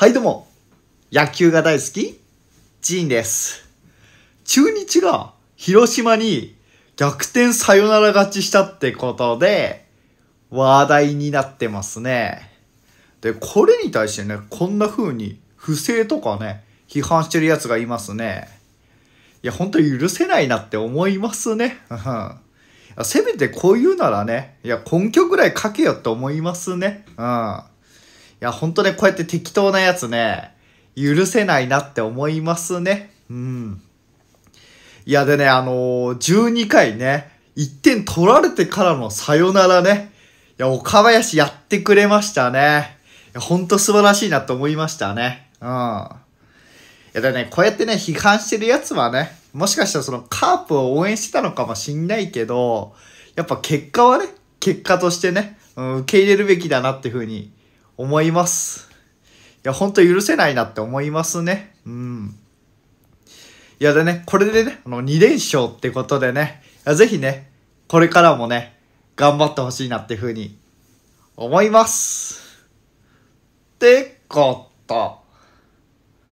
はいどうも、野球が大好き、ジーンです。中日が広島に逆転サヨナラ勝ちしたってことで、話題になってますね。で、これに対してね、こんな風に不正とかね、批判してる奴がいますね。いや、本当に許せないなって思いますね。せめてこう言うならね、いや、根拠ぐらい書けよって思いますね。うん。いや、ほんとね、こうやって適当なやつね、許せないなって思いますね。うん。いや、でね、あのー、12回ね、1点取られてからのサヨナラね。いや、岡林やってくれましたね。いや、ほんと素晴らしいなと思いましたね。うん。いや、でね、こうやってね、批判してるやつはね、もしかしたらそのカープを応援してたのかもしんないけど、やっぱ結果はね、結果としてね、うん、受け入れるべきだなっていうふうに思います。いや、ほんと許せないなって思いますね。うん。いやでね、これでね、あの、2連勝ってことでね、ぜひね、これからもね、頑張ってほしいなっていうふうに思います。ってこと。